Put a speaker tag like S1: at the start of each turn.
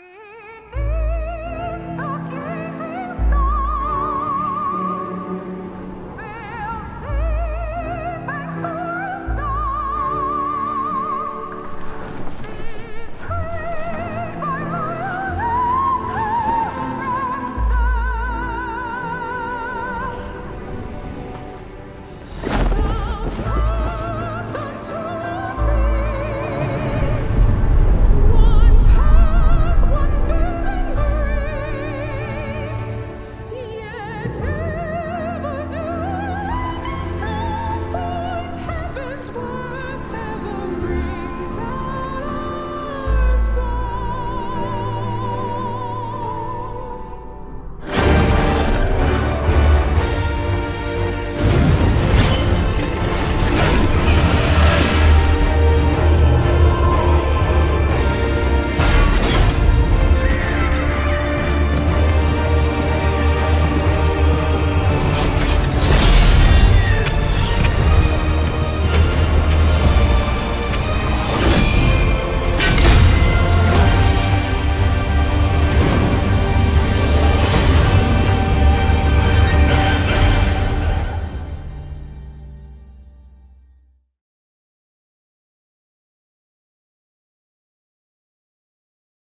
S1: பேர் to